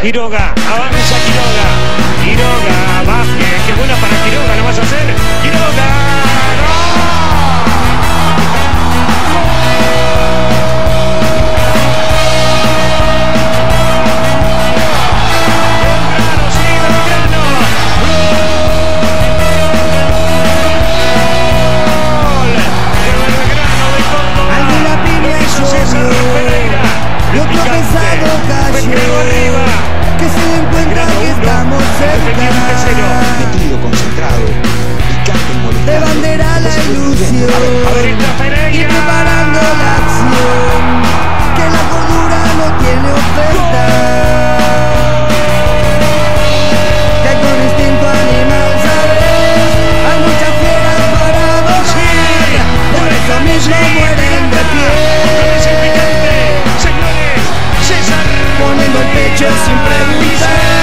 Quiroga, avanza Quiroga. Quiroga, que se den cuenta que estamos cerca. Metido, concentrado, picante, molestado. De bandera la ilusión. A ver, a ver. poniendo el pecho sin preguntar.